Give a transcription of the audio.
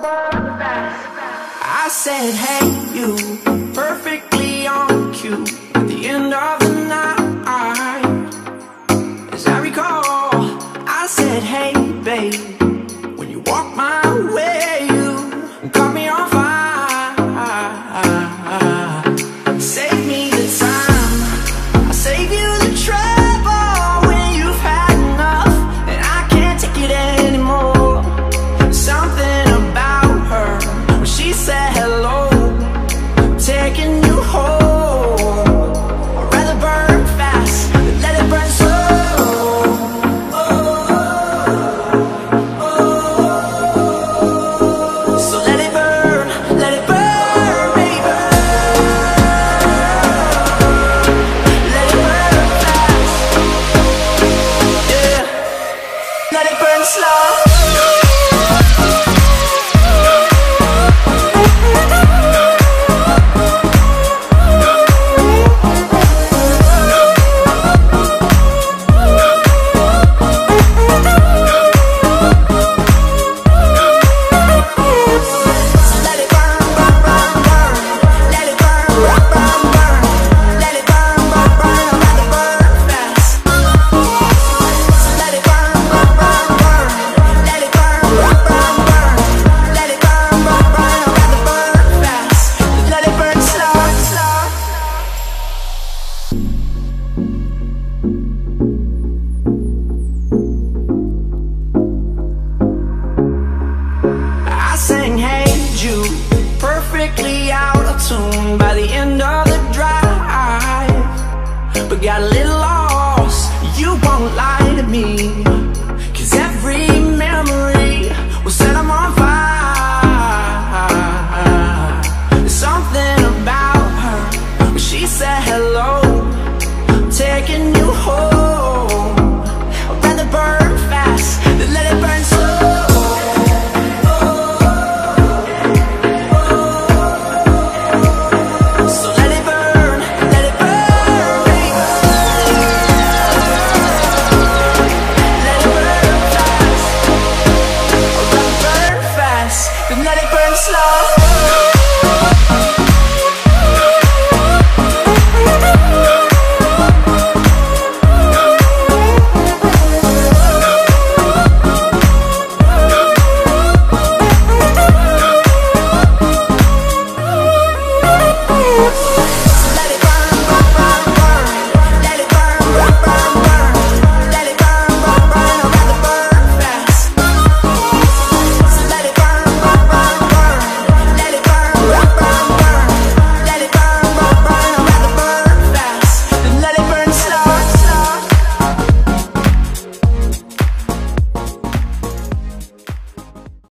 I said, hey, you, perfectly on cue. At the end of the night, as I recall, I said, hey, babe. slow. got a little lost You won't lie to me Cause every memory will set them on fire. There's something about her When she said hello. I'm taking you home. I'd rather burn Let it burn slow